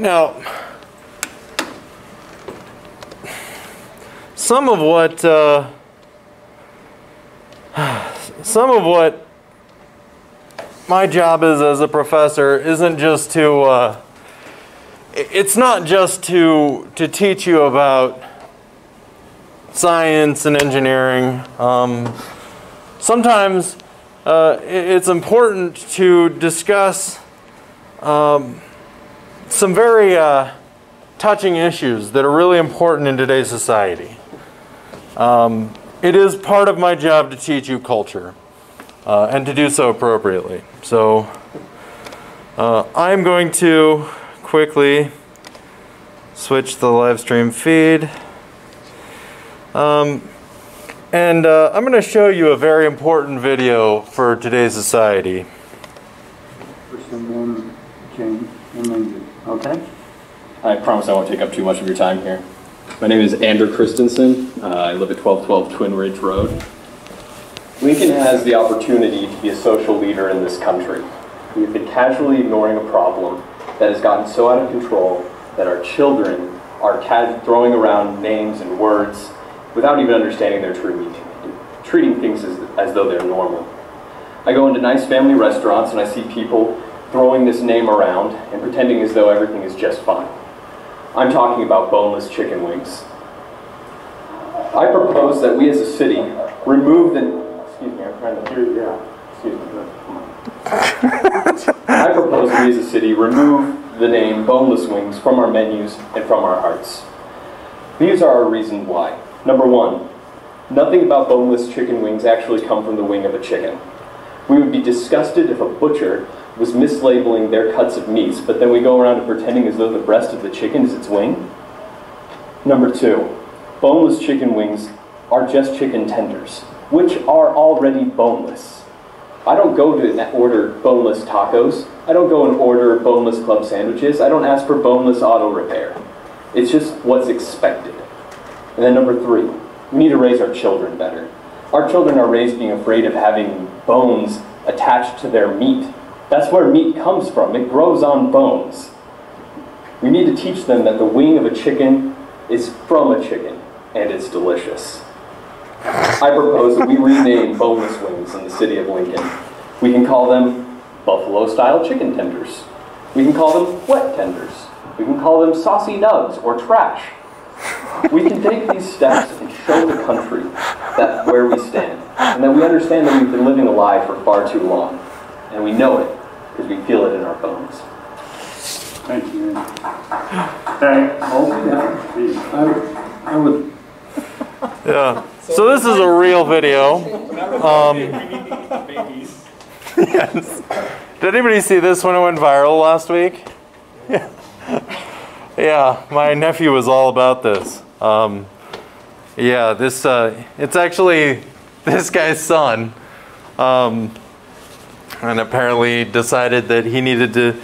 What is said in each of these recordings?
Now, some of what uh, some of what my job is as a professor isn't just to uh, it's not just to to teach you about science and engineering. Um, sometimes uh, it's important to discuss um, some very uh, touching issues that are really important in today's society. Um, it is part of my job to teach you culture uh, and to do so appropriately. So uh, I'm going to quickly switch the live stream feed. Um, and uh, I'm going to show you a very important video for today's society. Okay? I promise I won't take up too much of your time here. My name is Andrew Christensen. Uh, I live at 1212 Twin Ridge Road. Lincoln has the opportunity to be a social leader in this country. We have been casually ignoring a problem that has gotten so out of control that our children are throwing around names and words without even understanding their true meaning, treating things as, as though they're normal. I go into nice family restaurants and I see people throwing this name around and pretending as though everything is just fine. I'm talking about boneless chicken wings. I propose that we as a city remove the. Excuse me, I'm trying to hear. Yeah, excuse me. I propose we as a city remove the name boneless wings from our menus and from our hearts. These are our reasons why. Number one, nothing about boneless chicken wings actually come from the wing of a chicken. We would be disgusted if a butcher was mislabeling their cuts of meats, but then we go around pretending as though the breast of the chicken is its wing? Number two, boneless chicken wings are just chicken tenders, which are already boneless. I don't go to order boneless tacos. I don't go and order boneless club sandwiches. I don't ask for boneless auto repair. It's just what's expected. And then number three, we need to raise our children better. Our children are raised being afraid of having bones attached to their meat that's where meat comes from. It grows on bones. We need to teach them that the wing of a chicken is from a chicken, and it's delicious. I propose that we rename boneless wings in the city of Lincoln. We can call them buffalo-style chicken tenders. We can call them wet tenders. We can call them saucy nugs or trash. We can take these steps and show the country that where we stand, and that we understand that we've been living a lie for far too long, and we know it, because we feel it in our bones. Thank you. Hey, I, I would. Yeah. So this is a real video. Um, yes. Did anybody see this when it went viral last week? Yeah. Yeah, my nephew was all about this. Um, yeah, this uh, it's actually this guy's son. Um, and apparently decided that he needed to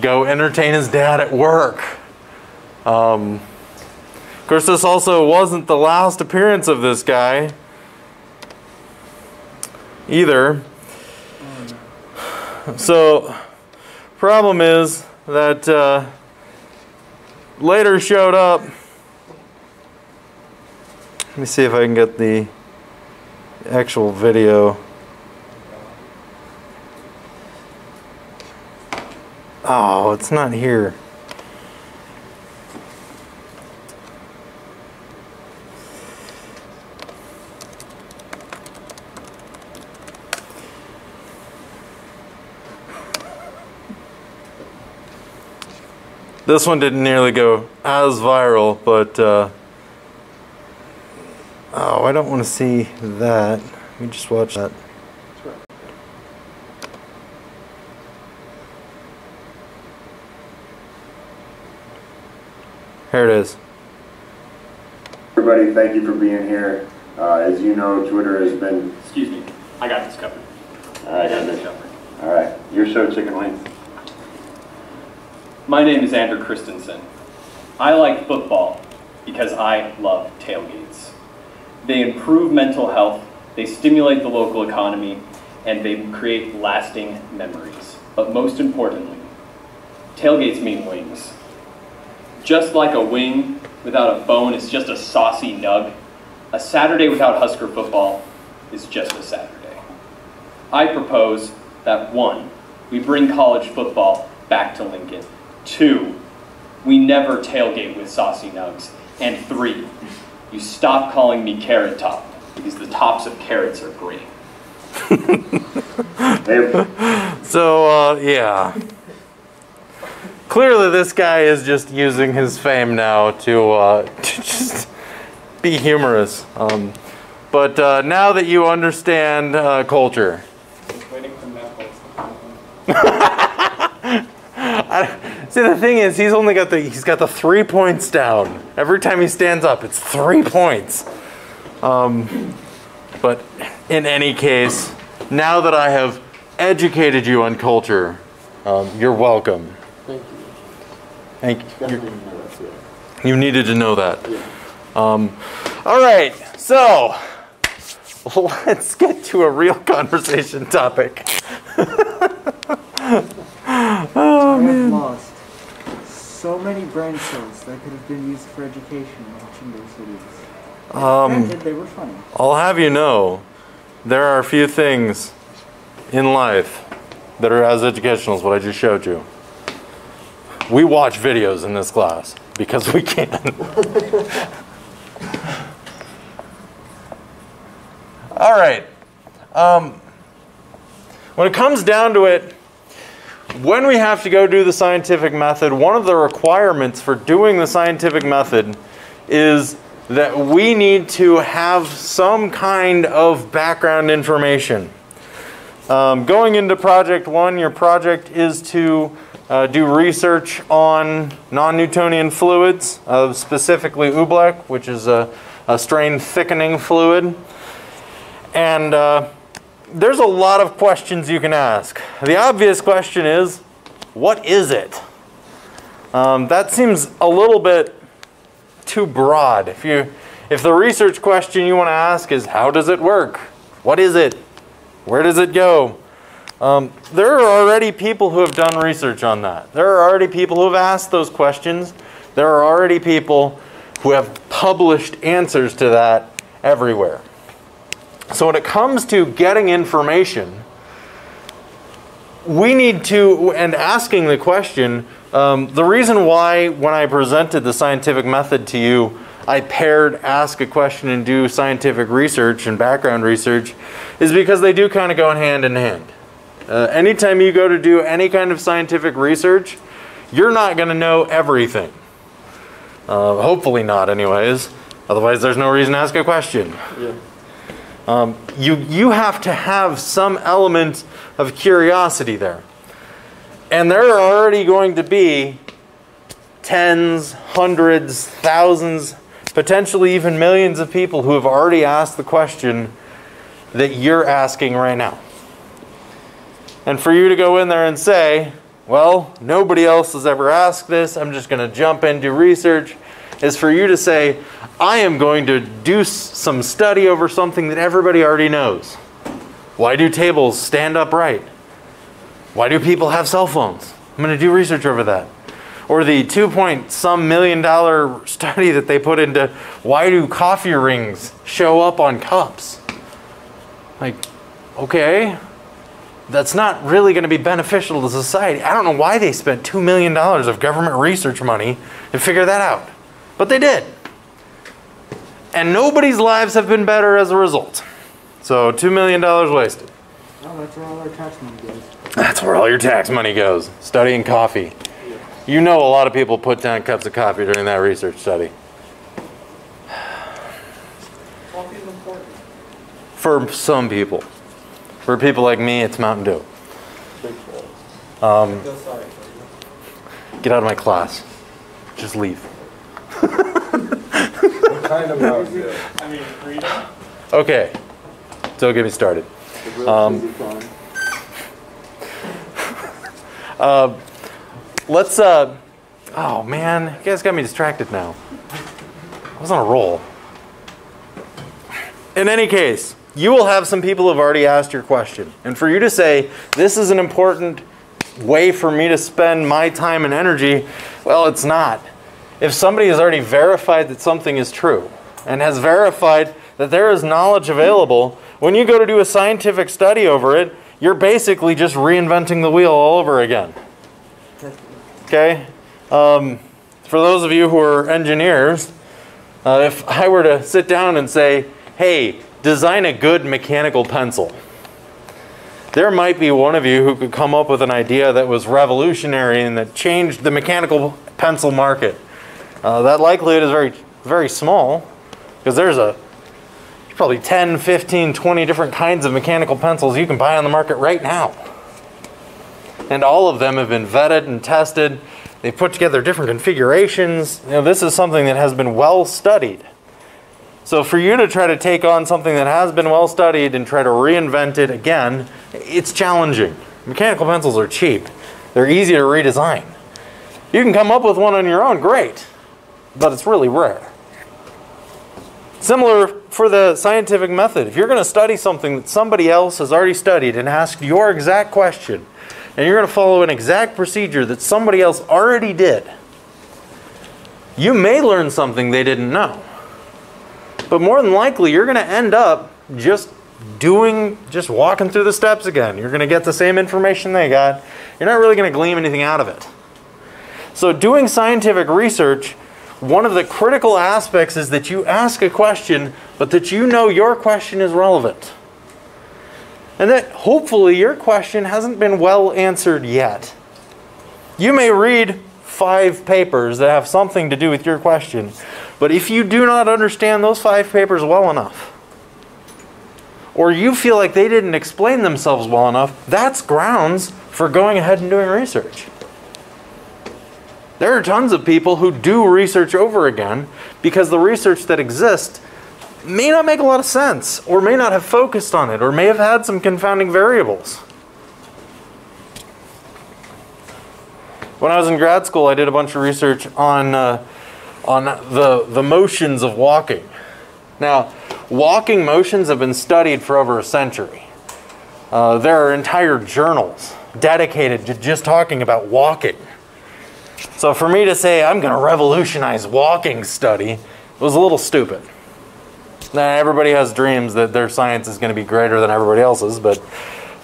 go entertain his dad at work. Um, of course, this also wasn't the last appearance of this guy either. So, problem is that uh, later showed up. Let me see if I can get the actual video. Oh, it's not here. This one didn't nearly go as viral, but uh, oh, I don't want to see that. Let me just watch that. Here it is. Everybody, thank you for being here. Uh, as you know, Twitter has been. Excuse me, I got this covered. All right, I got this covered. All right, your show, Chicken Wings. My name is Andrew Christensen. I like football because I love tailgates. They improve mental health, they stimulate the local economy, and they create lasting memories. But most importantly, tailgates mean wings. Just like a wing without a bone is just a saucy nug, a Saturday without Husker football is just a Saturday. I propose that one, we bring college football back to Lincoln. Two, we never tailgate with saucy nugs. And three, you stop calling me Carrot Top because the tops of carrots are green. So, uh, yeah. Clearly, this guy is just using his fame now to, uh, to just be humorous. Um, but uh, now that you understand uh, culture, Netflix. see the thing is, he's only got the he's got the three points down. Every time he stands up, it's three points. Um, but in any case, now that I have educated you on culture, um, you're welcome. Thank you. You. Definitely know that's it. You needed to know that. Um, all right, so let's get to a real conversation topic. I have lost so many brain cells that could have been used for education watching those videos. Um, Granted, they were funny. I'll have you know, there are a few things in life that are as educational as what I just showed you. We watch videos in this class because we can. All right. Um, when it comes down to it, when we have to go do the scientific method, one of the requirements for doing the scientific method is that we need to have some kind of background information. Um, going into project one, your project is to uh, do research on non Newtonian fluids, uh, specifically oobleck, which is a, a strain thickening fluid. And uh, there's a lot of questions you can ask. The obvious question is what is it? Um, that seems a little bit too broad. If you if the research question you want to ask is how does it work? What is it? Where does it go? Um, there are already people who have done research on that. There are already people who have asked those questions. There are already people who have published answers to that everywhere. So when it comes to getting information, we need to, and asking the question, um, the reason why when I presented the scientific method to you, I paired ask a question and do scientific research and background research is because they do kind of go hand in hand. Uh, anytime you go to do any kind of scientific research, you're not going to know everything. Uh, hopefully not, anyways. Otherwise, there's no reason to ask a question. Yeah. Um, you, you have to have some element of curiosity there. And there are already going to be tens, hundreds, thousands, potentially even millions of people who have already asked the question that you're asking right now. And for you to go in there and say, well, nobody else has ever asked this, I'm just going to jump in do research, is for you to say, I am going to do some study over something that everybody already knows. Why do tables stand upright? Why do people have cell phones? I'm going to do research over that. Or the two point some million dollar study that they put into why do coffee rings show up on cups? Like, okay, that's not really going to be beneficial to society. I don't know why they spent $2 million of government research money to figure that out. But they did. And nobody's lives have been better as a result. So $2 million wasted. Oh, that's where all our tax money goes. That's where all your tax money goes. Studying coffee. You know a lot of people put down cups of coffee during that research study. Coffee's important. For some people. For people like me, it's Mountain Dew. Um, Feel sorry for you. get out of my class. Just leave. What kind of Mountain Dew? I mean, freedom. Okay. Don't get me started. Um. Uh, let's, uh, oh man, you guys got me distracted now. I was on a roll. In any case, you will have some people who have already asked your question. And for you to say, this is an important way for me to spend my time and energy, well, it's not. if somebody has already verified that something is true and has verified that there is knowledge available, when you go to do a scientific study over it, you're basically just reinventing the wheel all over again. Okay? Um, for those of you who are engineers, uh, if I were to sit down and say, hey, design a good mechanical pencil, there might be one of you who could come up with an idea that was revolutionary and that changed the mechanical pencil market. Uh, that likelihood is very, very small because there's a probably 10, 15, 20 different kinds of mechanical pencils you can buy on the market right now. And all of them have been vetted and tested. They put together different configurations. You know, this is something that has been well studied. So for you to try to take on something that has been well studied and try to reinvent it again, it's challenging. Mechanical pencils are cheap. They're easy to redesign. You can come up with one on your own, great, but it's really rare. Similar for the scientific method. If you're going to study something that somebody else has already studied and asked your exact question, and you're going to follow an exact procedure that somebody else already did, you may learn something they didn't know. But more than likely, you're going to end up just doing, just walking through the steps again. You're going to get the same information they got. You're not really going to glean anything out of it. So, doing scientific research, one of the critical aspects is that you ask a question, but that you know your question is relevant. And that hopefully your question hasn't been well answered yet. You may read five papers that have something to do with your question, but if you do not understand those five papers well enough, or you feel like they didn't explain themselves well enough, that's grounds for going ahead and doing research. There are tons of people who do research over again because the research that exists may not make a lot of sense, or may not have focused on it, or may have had some confounding variables. When I was in grad school, I did a bunch of research on, uh, on the, the motions of walking. Now, walking motions have been studied for over a century. Uh, there are entire journals dedicated to just talking about walking. So for me to say I'm going to revolutionize walking study was a little stupid. Now everybody has dreams that their science is going to be greater than everybody else's, but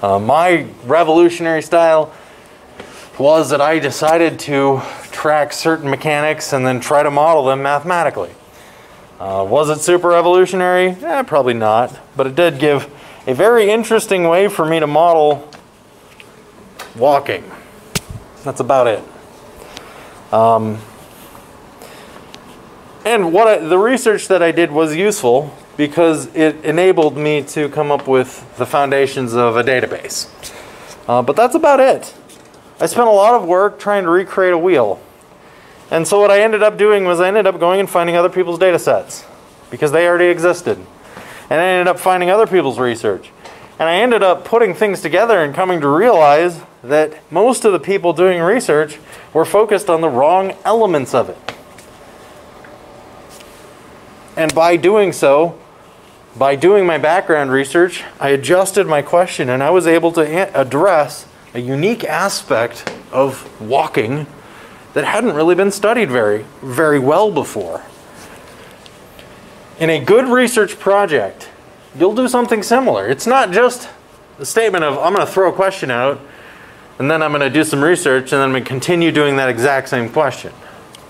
uh, my revolutionary style was that I decided to track certain mechanics and then try to model them mathematically. Uh, was it super revolutionary? Eh, probably not, but it did give a very interesting way for me to model walking. That's about it. Um, and what I, the research that I did was useful because it enabled me to come up with the foundations of a database. Uh, but that's about it. I spent a lot of work trying to recreate a wheel. And so what I ended up doing was I ended up going and finding other people's data sets because they already existed. And I ended up finding other people's research. And I ended up putting things together and coming to realize that most of the people doing research were focused on the wrong elements of it. And by doing so, by doing my background research, I adjusted my question and I was able to address a unique aspect of walking that hadn't really been studied very, very well before. In a good research project, you'll do something similar. It's not just the statement of, I'm going to throw a question out, and then I'm going to do some research, and then I'm going to continue doing that exact same question.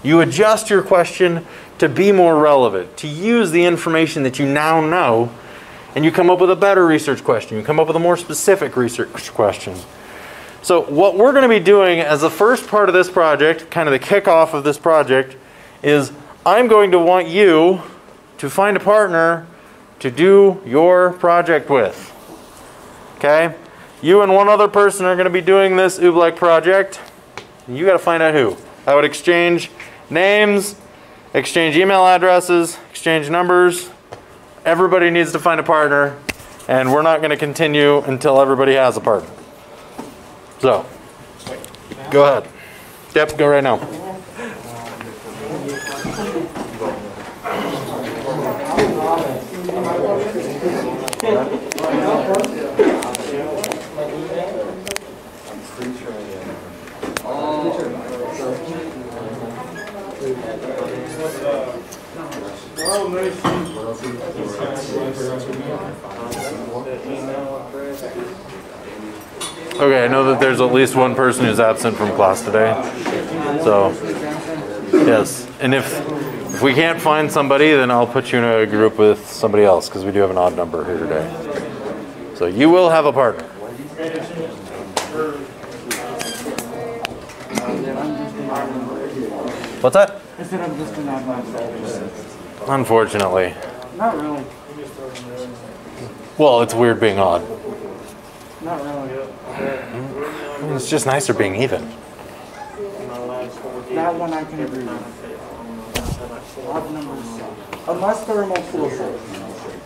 You adjust your question to be more relevant, to use the information that you now know, and you come up with a better research question. You come up with a more specific research question. So, what we're going to be doing as the first part of this project, kind of the kickoff of this project, is I'm going to want you to find a partner to do your project with. Okay? You and one other person are going to be doing this Oobleck project. You got to find out who. I would exchange names, exchange email addresses, exchange numbers. Everybody needs to find a partner, and we're not going to continue until everybody has a partner. So, go ahead. Yep, go right now. Okay, I know that there's at least one person who's absent from class today. So, yes. And if if we can't find somebody, then I'll put you in a group with somebody else because we do have an odd number here today. So you will have a partner. What's that? I said I'm just an odd. Unfortunately. Not really. Well, it's weird being odd. Not really. It's just nicer being even. That one I can agree with. Odd numbers. Unless they're multiple.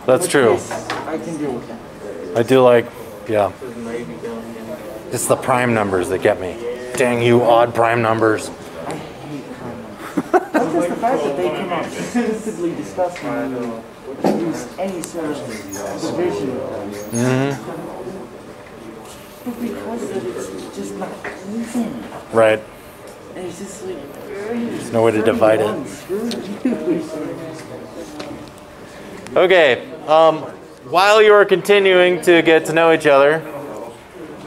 That's true. I can deal with that. I do like, yeah. It's the prime numbers that get me. Dang you, odd prime numbers. I hate prime numbers. That's just the fact that they come up stupidly disgusting when you use any sort of division. Mm-hmm. But because of it, it's just not even. Right. And it's just like, there's no way to divide it. Okay. Um, while you are continuing to get to know each other,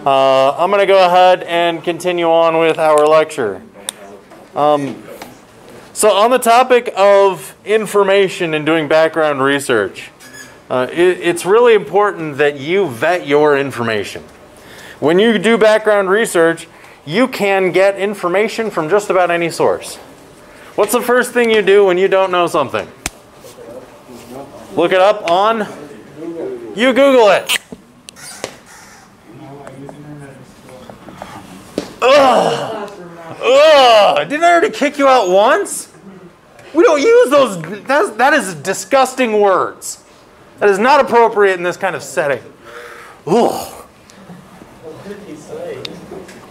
uh, I'm going to go ahead and continue on with our lecture. Um, so, on the topic of information and doing background research, uh, it, it's really important that you vet your information. When you do background research, you can get information from just about any source. What's the first thing you do when you don't know something? Look it up on. You Google it. Ugh. Ugh. Didn't I already kick you out once? We don't use those. That's, that is disgusting words. That is not appropriate in this kind of setting. Ugh.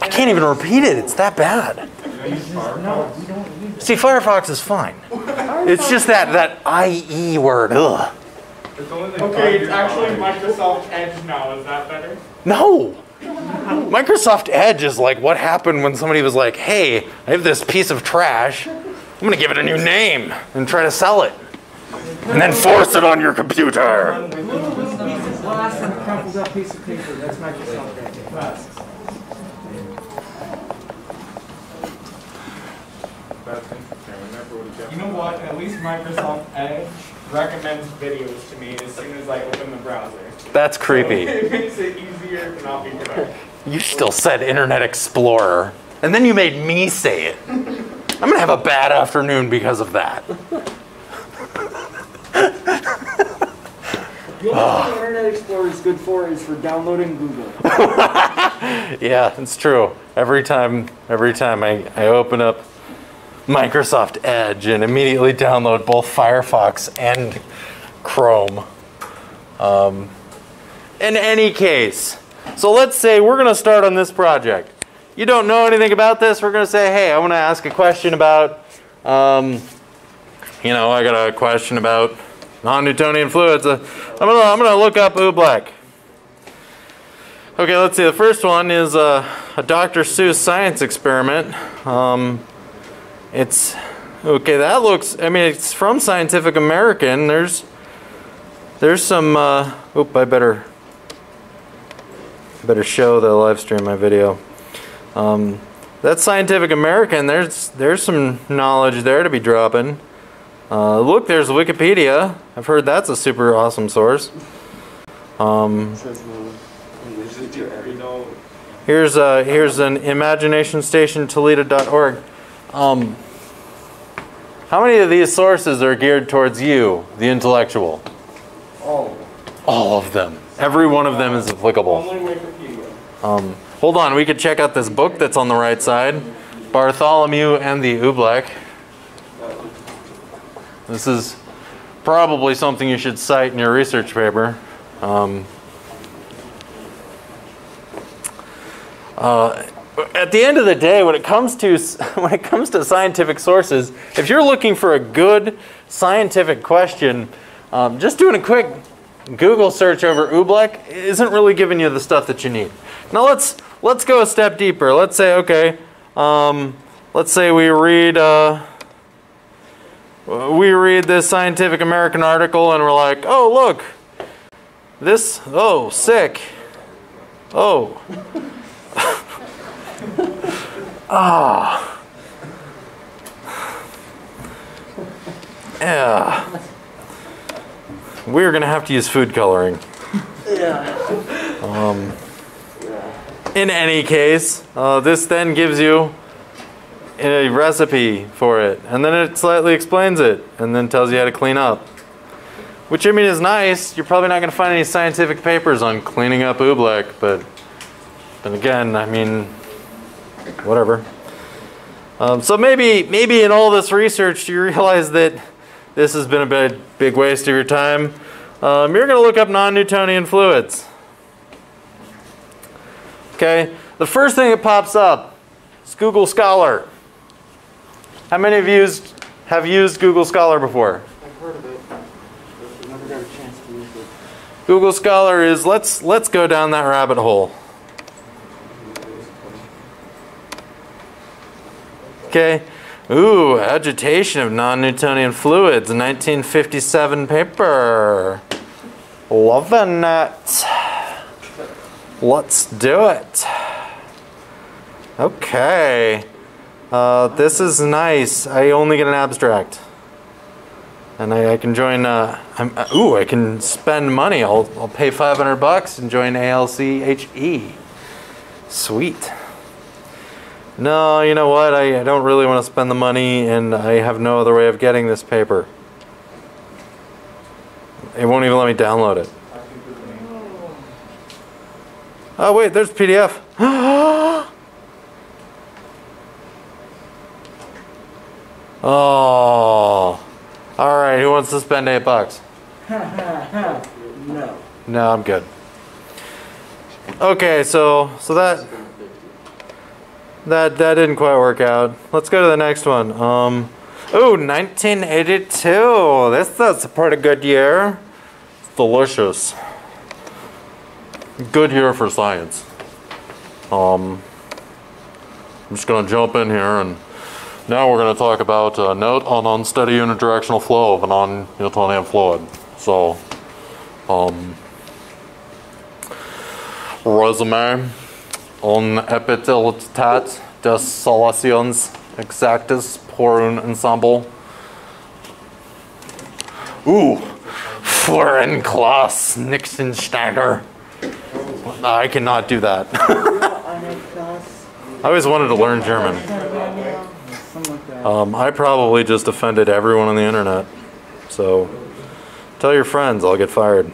I can't even repeat it. It's that bad. See, Firefox is fine. It's just that that IE word. Ugh. Okay, it's actually Microsoft Edge now. Is that better? No. Microsoft Edge is like what happened when somebody was like, "Hey, I have this piece of trash. I'm going to give it a new name and try to sell it." And then force it on your computer. Piece of glass and crumpled up piece of paper. That's Microsoft Edge. You know what? At least Microsoft Edge recommends videos to me as soon as I open the browser. That's creepy. It makes it easier to not be productive. You still said Internet Explorer. And then you made me say it. I'm going to have a bad afternoon because of that. The only thing ah. Internet Explorer is good for is for downloading Google. Yeah, it's true. Every time every time I, I open up Microsoft Edge and immediately download both Firefox and Chrome. Um, in any case, so let's say we're going to start on this project. You don't know anything about this. We're going to say, hey, I want to ask a question about, um, you know, I got a question about non-Newtonian fluids. Uh, I'm going to I'm to look up Oobleck. Okay, let's see. The first one is a, a Dr. Seuss science experiment. Um, it's okay. That looks. I mean, it's from Scientific American. There's there's some. Uh, oop, I better better show the live stream my video. Um, that's Scientific American. There's there's some knowledge there to be dropping. Uh, look, there's Wikipedia. I've heard that's a super awesome source. Um, here's uh, here's an imagination station Toledo.org. Um, how many of these sources are geared towards you, the intellectual? All. All of them. Every one of them is applicable. Only Wikipedia. Um, hold on, we could check out this book that's on the right side Bartholomew and the Oobleck. This is probably something you should cite in your research paper. Um, uh, at the end of the day, when it comes to when it comes to scientific sources, if you're looking for a good scientific question, um, just doing a quick Google search over Oobleck isn't really giving you the stuff that you need. Now let's let's go a step deeper. Let's say okay, um, let's say we read uh, we read this Scientific American article and we're like, oh, look, this, oh, sick. Oh. Ah. Yeah. We're going to have to use food coloring. Yeah. Um, in any case, uh, this then gives you a recipe for it, and then it slightly explains it, and then tells you how to clean up. Which I mean is nice. You're probably not going to find any scientific papers on cleaning up oobleck, but then again, I mean, whatever. Um, so maybe, maybe in all this research, you realize that this has been a big, big waste of your time. Um, you're going to look up non-Newtonian fluids. Okay, the first thing that pops up is Google Scholar. How many of you used, have used Google Scholar before? I've heard of it, but never got a chance to use it. Google Scholar is let's let's go down that rabbit hole. Okay. Ooh, agitation of non-Newtonian fluids, 1957 paper. Loving it. Let's do it. Okay. Uh, this is nice. I only get an abstract. And I, I can join, uh, I'm, uh, ooh, I can spend money. I'll, I'll pay 500 bucks and join AIChE. Sweet. No, you know what? I, I don't really want to spend the money and I have no other way of getting this paper. It won't even let me download it. Oh, wait, there's PDF. oh. All right, who wants to spend eight bucks? No. No, I'm good. Okay, so so that that that didn't quite work out. Let's go to the next one. Um, oh, 1982. This that's a pretty good year. It's delicious. Good year for science. Um, I'm just gonna jump in here and now we're gonna talk about a note on unsteady unidirectional flow of a non-Newtonian fluid. So, um, resume on epitelitat des solutions exactas por un ensemble. Ooh, foreign class Nixensteiger. I cannot do that. I always wanted to learn German. Um, I probably just offended everyone on the internet. So tell your friends I'll get fired.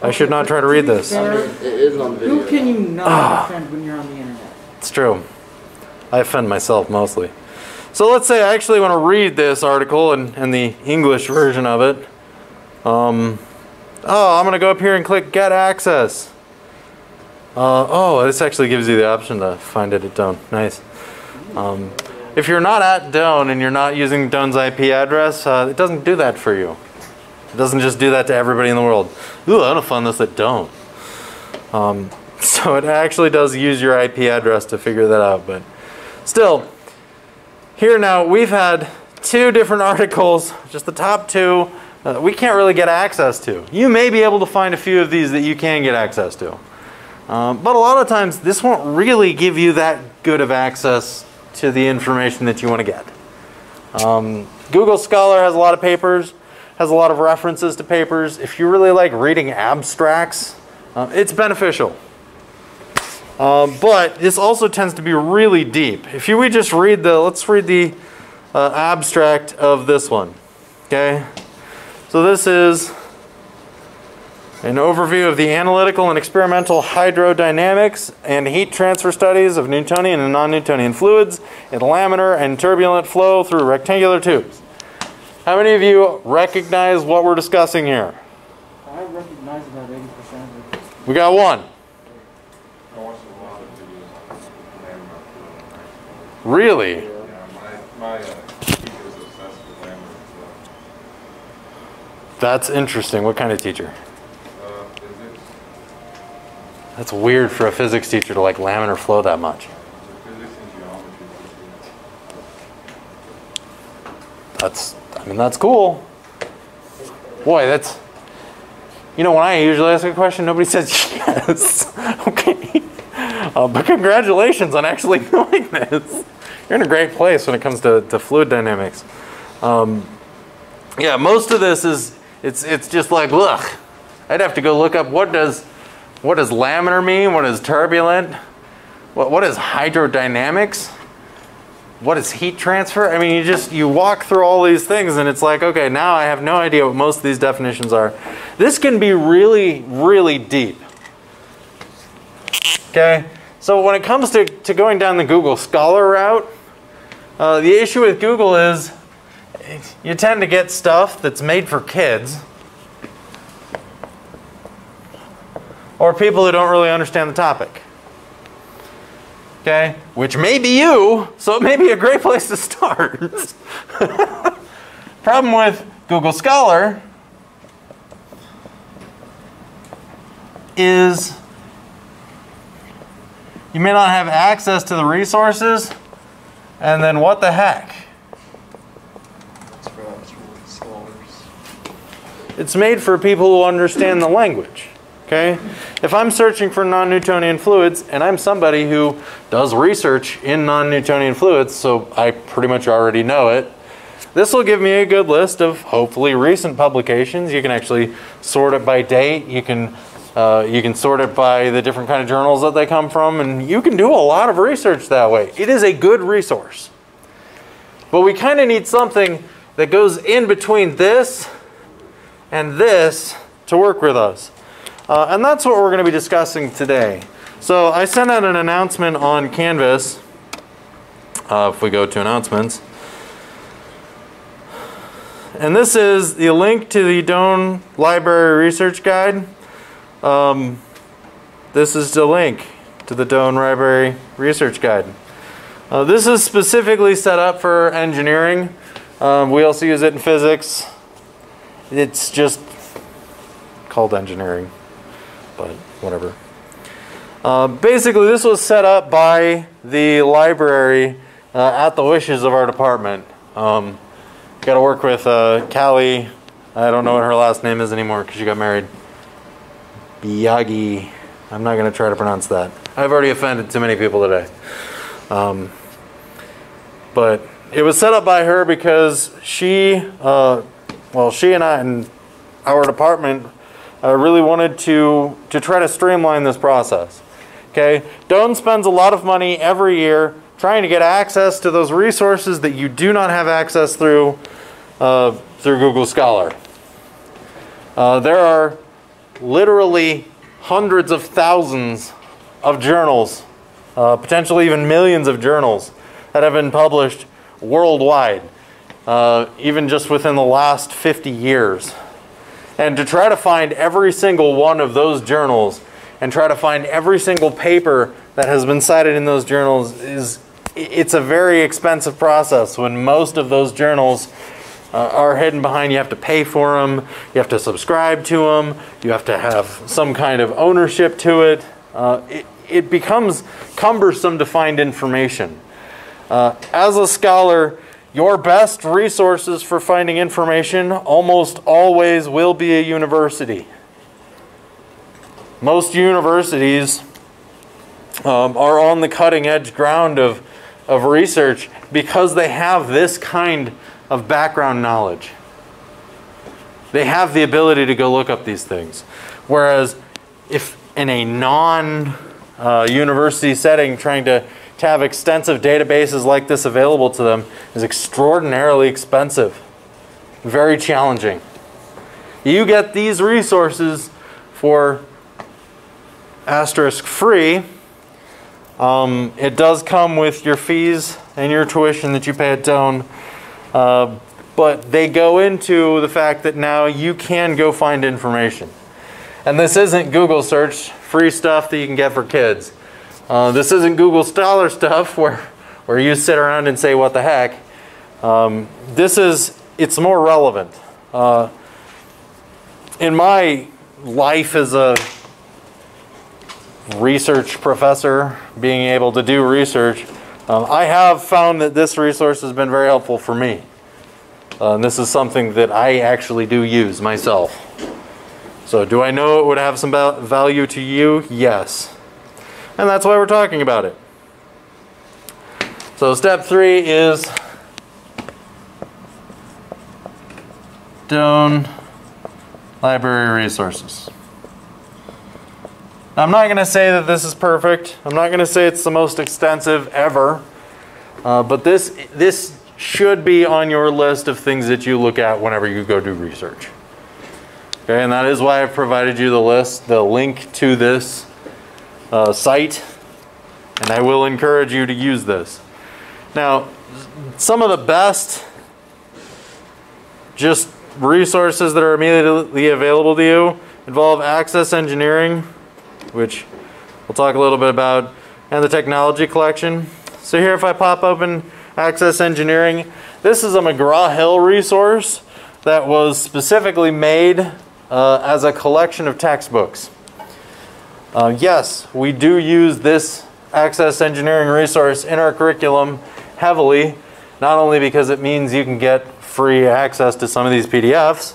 I should not try to read this. It is on video. Who can you not offend when you're on the internet? It's true. I offend myself mostly. So let's say I actually want to read this article and, and the English version of it. Um, oh, I'm going to go up here and click Get Access. Uh, oh, this actually gives you the option to find it at Doane. Nice. Um, if you're not at Doane and you're not using Doane's IP address, uh, it doesn't do that for you. It doesn't just do that to everybody in the world. Ooh, I want to find this at Doane. Um, so it actually does use your IP address to figure that out. But still, here now we've had two different articles, just the top two, uh, we can't really get access to. You may be able to find a few of these that you can get access to. Um, but a lot of times, this won't really give you that good of access to the information that you want to get. Um, Google Scholar has a lot of papers, has a lot of references to papers. If you really like reading abstracts, uh, it's beneficial. Um, but this also tends to be really deep. If you we just read the, let's read the uh, abstract of this one. Okay? So this is an overview of the analytical and experimental hydrodynamics and heat transfer studies of Newtonian and non-Newtonian fluids in laminar and turbulent flow through rectangular tubes. How many of you recognize what we're discussing here? I recognize about 80% of it. We got one. Really? Yeah, my, my uh, teacher was obsessed with laminar flow. That's interesting. What kind of teacher? Uh, physics, That's weird for a physics teacher to like laminar flow that much. physics and that's, cool. Boy, that's, you know, when I usually ask a question, nobody says yes. okay. Uh, but congratulations on actually knowing this. You're in a great place when it comes to, to fluid dynamics. Um, yeah, most of this is, it's, it's just like, look, I'd have to go look up what does, what does laminar mean? What is turbulent? What, what is hydrodynamics? What is heat transfer? I mean, you just you walk through all these things and it's like, okay, now I have no idea what most of these definitions are. This can be really, really deep. Okay, so when it comes to, to going down the Google Scholar route, uh, the issue with Google is you tend to get stuff that's made for kids or people who don't really understand the topic okay, which may be you, so it may be a great place to start. Problem with Google Scholar is you may not have access to the resources, and then what the heck? It's made for people who understand the language. Okay? If I'm searching for non-Newtonian fluids and I'm somebody who does research in non-Newtonian fluids, so I pretty much already know it, this will give me a good list of hopefully recent publications. You can actually sort it by date. You can uh, you can sort it by the different kind of journals that they come from, and you can do a lot of research that way. It is a good resource. But we kind of need something that goes in between this and this to work with us. Uh, and that's what we're going to be discussing today. So I sent out an announcement on Canvas. Uh, if we go to announcements. And this is the link to the Doane Library Research Guide. Um, this is the link to the Doane Library Research Guide. Uh, this is specifically set up for engineering. Um, we also use it in physics. It's just called engineering but whatever. Uh, basically, this was set up by the library uh, at the wishes of our department. Um, Got to work with uh, Callie. I don't know what her last name is anymore because she got married. Biagi. I'm not going to try to pronounce that. I've already offended too many people today. Um, but it was set up by her because she, uh, well, she and I and our department I really wanted to, to try to streamline this process. Okay, Doane spends a lot of money every year trying to get access to those resources that you do not have access through uh, through Google Scholar. Uh, there are literally hundreds of thousands of journals, uh, potentially even millions of journals that have been published worldwide, uh, even just within the last 50 years. And to try to find every single one of those journals and try to find every single paper that has been cited in those journals is it's a very expensive process. When most of those journals uh, are hidden behind you have to pay for them you have to subscribe to them you have to have some kind of ownership to it. Uh, it, it becomes cumbersome to find information. Uh, as a scholar your best resources for finding information almost always will be a university. Most universities um, are on the cutting edge ground of, of research because they have this kind of background knowledge. They have the ability to go look up these things. Whereas if in a non uh, university setting trying to to have extensive databases like this available to them is extraordinarily expensive, very challenging. You get these resources for asterisk free. Um, it does come with your fees and your tuition that you pay at Doane, uh, but they go into the fact that now you can go find information. And this isn't Google search, free stuff that you can get for kids. Uh, this isn't Google Scholar stuff where, where you sit around and say, what the heck. Um, this is, it's more relevant. Uh, in my life as a research professor, being able to do research, um, I have found that this resource has been very helpful for me. Uh, and this is something that I actually do use myself. So, do I know it would have some value to you? Yes. And that's why we're talking about it. So, step three is Doane Library Resources. Now, I'm not going to say that this is perfect. I'm not going to say it's the most extensive ever. Uh, but this, this should be on your list of things that you look at whenever you go do research. Okay, and that is why I've provided you the list, the link to this uh, site, and I will encourage you to use this. Now, some of the best just resources that are immediately available to you involve access engineering, which we'll talk a little bit about, and the technology collection. So here if I pop open access engineering, this is a McGraw-Hill resource that was specifically made uh, as a collection of textbooks. Uh, yes, we do use this access engineering resource in our curriculum heavily, not only because it means you can get free access to some of these PDFs,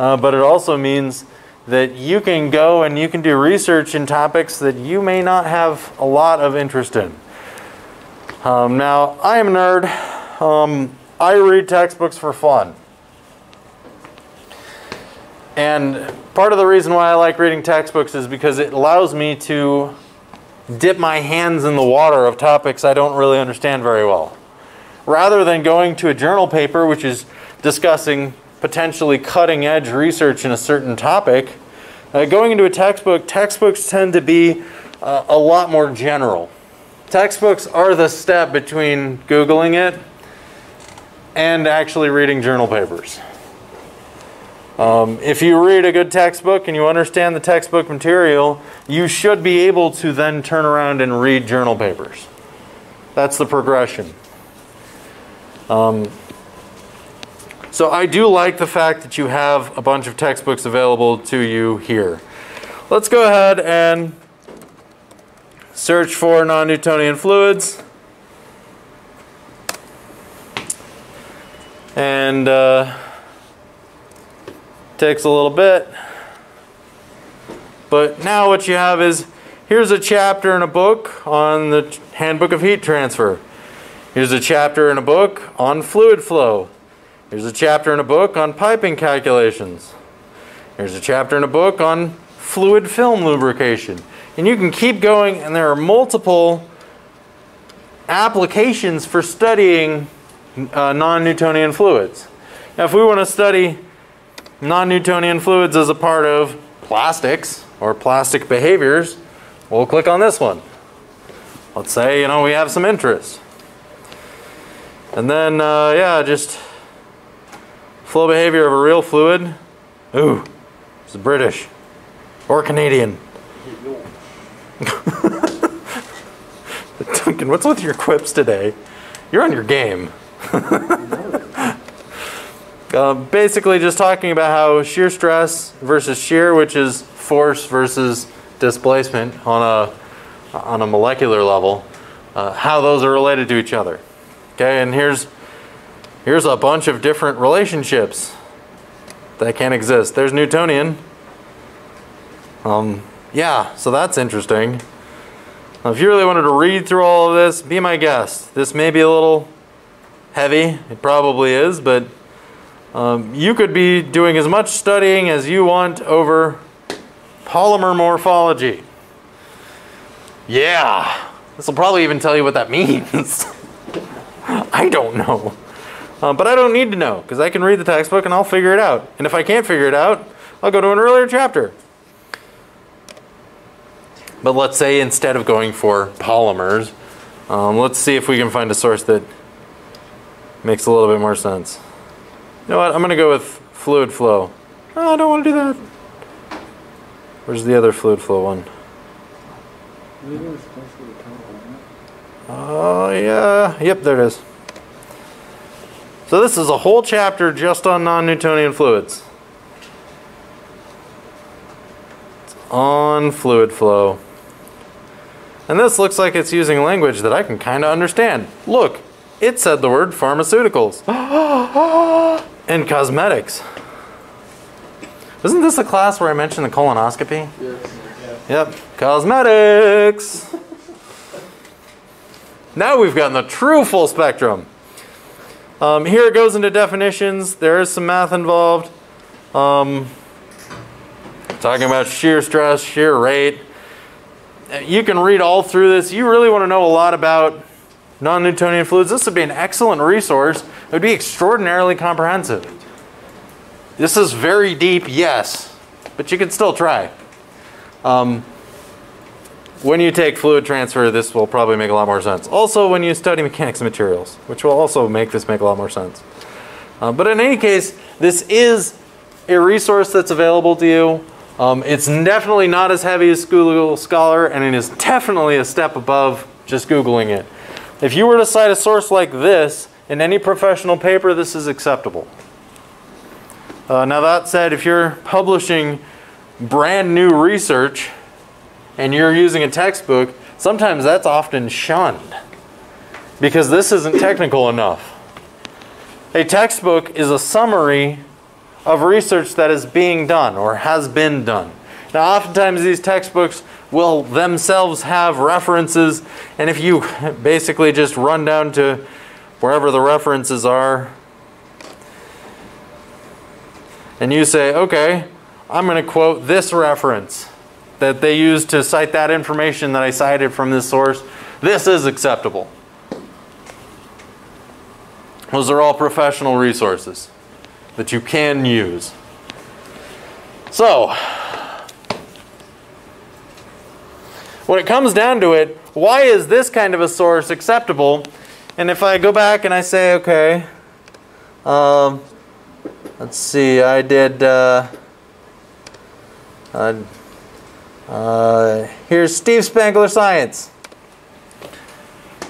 uh, but it also means that you can go and you can do research in topics that you may not have a lot of interest in. Um, now, I am a nerd. Um, I read textbooks for fun. And part of the reason why I like reading textbooks is because it allows me to dip my hands in the water of topics I don't really understand very well. Rather than going to a journal paper, which is discussing potentially cutting edge research in a certain topic, uh, going into a textbook, textbooks tend to be uh, a lot more general. Textbooks are the step between Googling it and actually reading journal papers. Um, if you read a good textbook and you understand the textbook material, you should be able to then turn around and read journal papers. That's the progression. Um, so I do like the fact that you have a bunch of textbooks available to you here. Let's go ahead and search for non-Newtonian fluids. And uh, takes a little bit. But now what you have is here's a chapter in a book on the Handbook of Heat Transfer. Here's a chapter in a book on fluid flow. Here's a chapter in a book on piping calculations. Here's a chapter in a book on fluid film lubrication. And you can keep going, and there are multiple applications for studying uh, non Newtonian fluids. Now, if we want to study non Newtonian fluids as a part of plastics or plastic behaviors, we'll click on this one. Let's say, you know, we have some interest. And then, uh, yeah, just flow behavior of a real fluid. Ooh, it's British or Canadian. Duncan, what's with your quips today? You're on your game. uh, basically, just talking about how shear stress versus shear, which is force versus displacement on a on a molecular level, uh, how those are related to each other. Okay, and here's here's a bunch of different relationships that can exist. There's Newtonian. Um, yeah, so that's interesting. Now, if you really wanted to read through all of this, be my guest. This may be a little heavy, it probably is, but um, you could be doing as much studying as you want over polymer morphology. Yeah, this will probably even tell you what that means. I don't know. Uh, but I don't need to know because I can read the textbook and I'll figure it out. And if I can't figure it out, I'll go to an earlier chapter. But let's say instead of going for polymers, um, let's see if we can find a source that makes a little bit more sense. You know what? I'm going to go with fluid flow. Oh, I don't want to do that. Where's the other fluid flow one? Oh, uh, yeah. Yep, there it is. So this is a whole chapter just on non-Newtonian fluids. It's on fluid flow. And this looks like it's using language that I can kind of understand. Look, it said the word pharmaceuticals. And cosmetics. Isn't this a class where I mentioned the colonoscopy? Yes. Yep, cosmetics. now we've gotten the true full spectrum. Um, here it goes into definitions. There is some math involved. Um, talking about shear stress, shear rate. You can read all through this. You really want to know a lot about non-Newtonian fluids. This would be an excellent resource. It would be extraordinarily comprehensive. This is very deep, yes, but you can still try. Um, when you take fluid transfer, this will probably make a lot more sense. Also, when you study mechanics materials, which will also make this make a lot more sense. Uh, but in any case, this is a resource that's available to you. Um, it's definitely not as heavy as Google Scholar, and it is definitely a step above just Googling it. If you were to cite a source like this in any professional paper, this is acceptable. Uh, now, that said, if you're publishing brand new research and you're using a textbook, sometimes that's often shunned because this isn't technical enough. A textbook is a summary of research that is being done or has been done. Now, oftentimes these textbooks will themselves have references, and if you basically just run down to wherever the references are, and you say, okay, I'm going to quote this reference that they used to cite that information that I cited from this source, this is acceptable. Those are all professional resources that you can use. So, when it comes down to it, why is this kind of a source acceptable? And if I go back and I say, okay, um, let's see, I did, uh, uh, uh, here's Steve Spangler Science.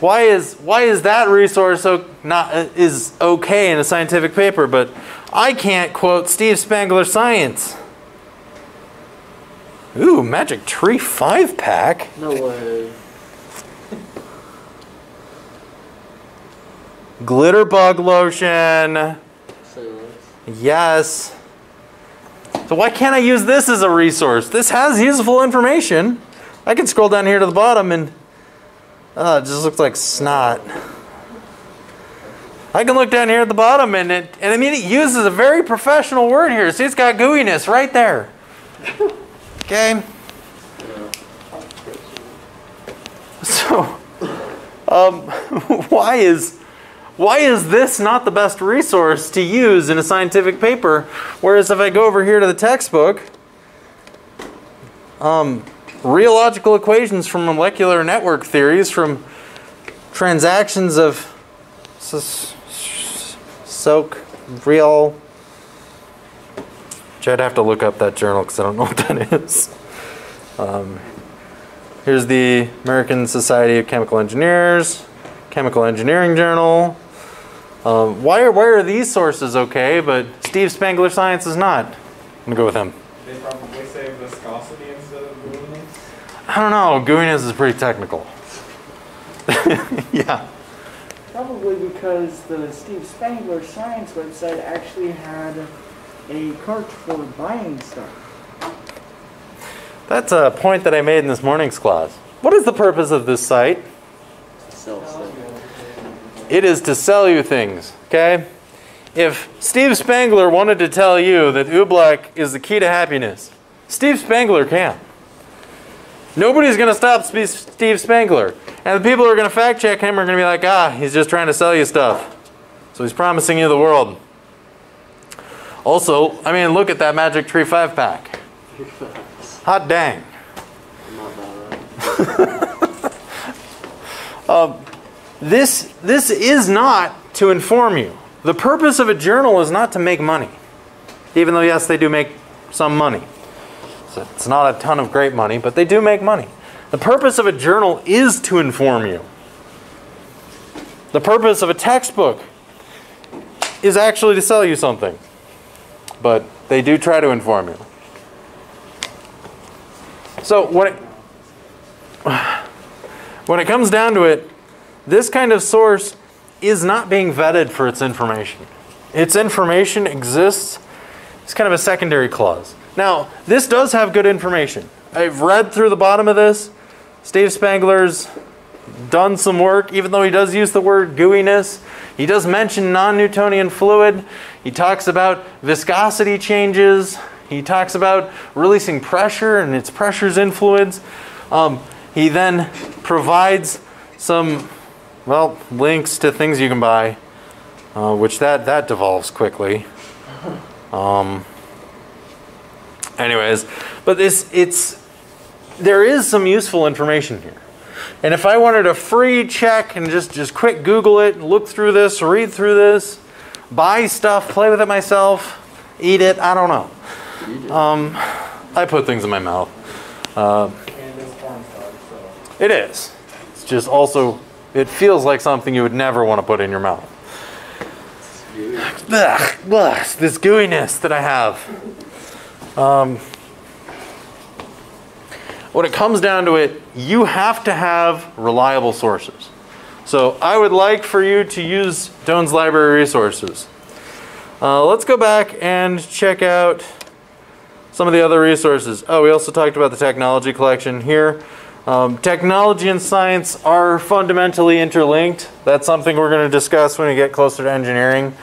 Why is why is that resource so not is okay in a scientific paper, but I can't quote Steve Spangler Science? Ooh, Magic Tree five pack. No way. Glitter bug lotion. Yes. So why can't I use this as a resource? This has useful information. I can scroll down here to the bottom and oh, it just looks like snot. I can look down here at the bottom and it and I mean it uses a very professional word here. See it's got gooiness right there. Okay. So um, why is why is this not the best resource to use in a scientific paper? Whereas if I go over here to the textbook, um, rheological equations from molecular network theories from transactions of soak real. Which I'd have to look up that journal because I don't know what that is. Um, here's the American Society of Chemical Engineers, Chemical Engineering Journal. Um, why, are, why are these sources okay, but Steve Spangler Science is not? I'm gonna go with him. They probably say viscosity instead of gooiness. I don't know. Gooiness is pretty technical. yeah. Probably because the Steve Spangler Science website actually had a cart for buying stuff. That's a point that I made in this morning's class. What is the purpose of this site? It is to sell you things, okay? If Steve Spangler wanted to tell you that Oobleck is the key to happiness, Steve Spangler can. Nobody's going to stop Steve Spangler. And the people who are going to fact check him are going to be like, ah, he's just trying to sell you stuff. So he's promising you the world. Also, I mean, look at that Magic Tree 5 pack. Hot dang. Right. Um, this, this is not to inform you. The purpose of a journal is not to make money. Even though, yes, they do make some money. So it's not a ton of great money, but they do make money. The purpose of a journal is to inform you. The purpose of a textbook is actually to sell you something. But they do try to inform you. So when it, when it comes down to it, this kind of source is not being vetted for its information. its information exists It's kind of a secondary clause. Now, this does have good information. I've read through the bottom of this. Steve Spangler's done some work, even though he does use the word gooiness. He does mention non Newtonian fluid. He talks about viscosity changes. He talks about releasing pressure and its pressures in fluids. Um, he then provides some, well, links to things you can buy, uh, which that, that devolves quickly. Um, anyways, but this, it's, there is some useful information here. And if I wanted a free check and just, just quick Google it, look through this, read through this, buy stuff, play with it myself, eat it, I don't know. Um, I put things in my mouth. Uh, it is. It's just also, it feels like something you would never want to put in your mouth. Ugh, ugh, this gooiness that I have. Um, when it comes down to it, you have to have reliable sources. So I would like for you to use Doane's Library resources. Uh, let's go back and check out some of the other resources. Oh, we also talked about the technology collection here. Um, technology and science are fundamentally interlinked. That's something we're going to discuss when we get closer to engineering.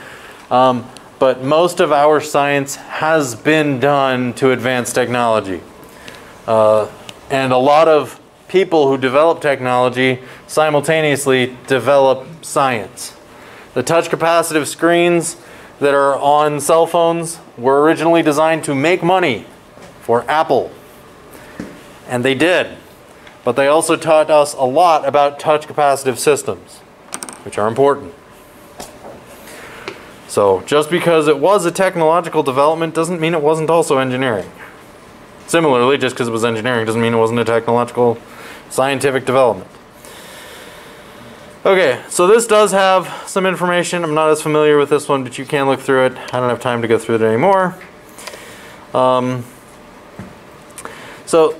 Um, but most of our science has been done to advance technology. Uh, and a lot of people who develop technology simultaneously develop science. The touch capacitive screens that are on cell phones were originally designed to make money for Apple. And they did. But they also taught us a lot about touch capacitive systems, which are important. So just because it was a technological development doesn't mean it wasn't also engineering. Similarly, just because it was engineering doesn't mean it wasn't a technological scientific development. Okay, so this does have some information. I'm not as familiar with this one, but you can look through it. I don't have time to go through it anymore. Um, so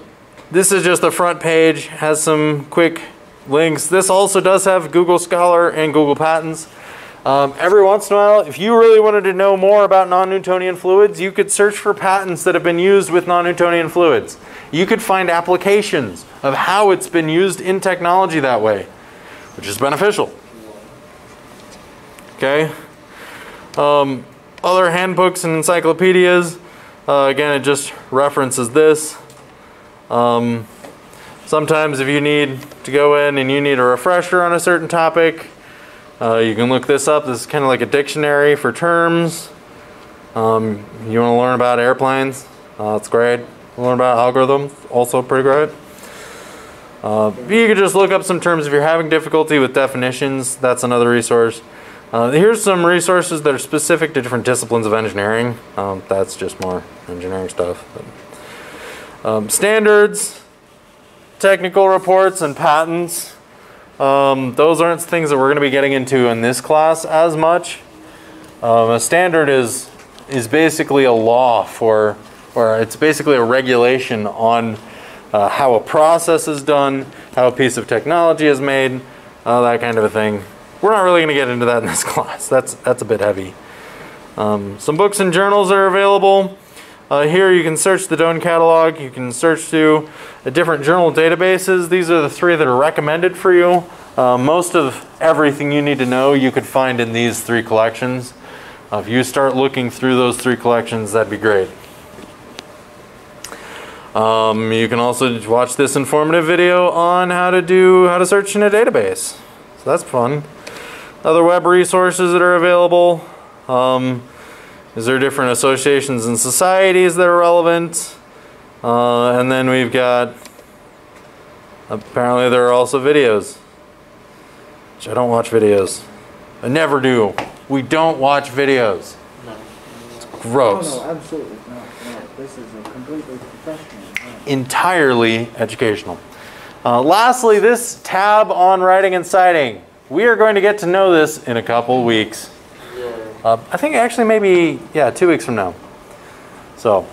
this is just the front page, has some quick links. This also does have Google Scholar and Google Patents. Um, every once in a while, if you really wanted to know more about non-Newtonian fluids, you could search for patents that have been used with non-Newtonian fluids. You could find applications of how it's been used in technology that way, which is beneficial. Okay. Um, other handbooks and encyclopedias. Uh, again, it just references this. Um, sometimes, if you need to go in and you need a refresher on a certain topic, uh, you can look this up. This is kind of like a dictionary for terms. Um, you want to learn about airplanes? Uh, that's great. Learn about algorithms, also pretty great. Uh, you can just look up some terms if you're having difficulty with definitions. That's another resource. Uh, here's some resources that are specific to different disciplines of engineering. Um, that's just more engineering stuff. But, um, standards, technical reports, and patents. Um, those aren't things that we're going to be getting into in this class as much. Um, a standard is is basically a law for, or it's basically a regulation on uh, how a process is done, how a piece of technology is made, uh, that kind of a thing. We're not really going to get into that in this class. That's that's a bit heavy. Um, some books and journals are available. Uh, here you can search the Doane catalog. You can search through the different journal databases. These are the three that are recommended for you. Uh, most of everything you need to know you could find in these three collections. Uh, if you start looking through those three collections, that'd be great. Um, you can also watch this informative video on how to do how to search in a database. So that's fun. Other web resources that are available. Um, is there different associations and societies that are relevant? Uh, and then we've got, apparently there are also videos. Which I don't watch videos. I never do. We don't watch videos. It's gross. Oh, no, absolutely not. No, this is a completely professional. no. Entirely educational. Uh, lastly, this tab on writing and citing. We are going to get to know this in a couple weeks. Uh, I think actually maybe, yeah, two weeks from now. So,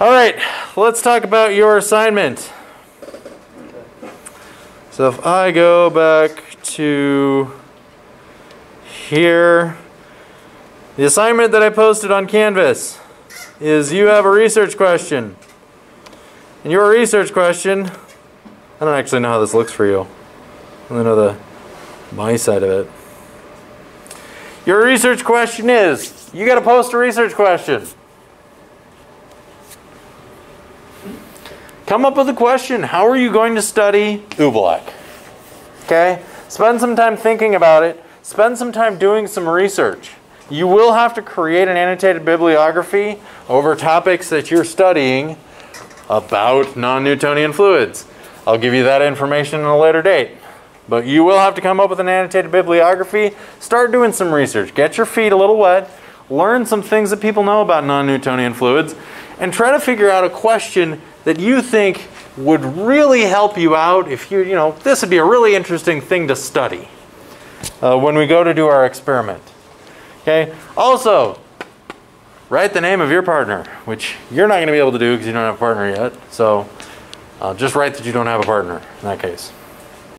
all right, let's talk about your assignment. So if I go back to here, The assignment that I posted on Canvas is you have a research question. And your research question, I don't actually know how this looks for you. I only know the my side of it. Your research question is you got to post a research question. Come up with a question. How are you going to study Oobleck? Okay? Spend some time thinking about it. Spend some time doing some research. You will have to create an annotated bibliography over topics that you're studying about non-Newtonian fluids. I'll give you that information in a later date. But you will have to come up with an annotated bibliography. Start doing some research. Get your feet a little wet. Learn some things that people know about non-Newtonian fluids. And try to figure out a question that you think would really help you out if you, you know, this would be a really interesting thing to study uh, when we go to do our experiment. Okay? Also, write the name of your partner, which you're not going to be able to do because you don't have a partner yet. So uh, just write that you don't have a partner in that case.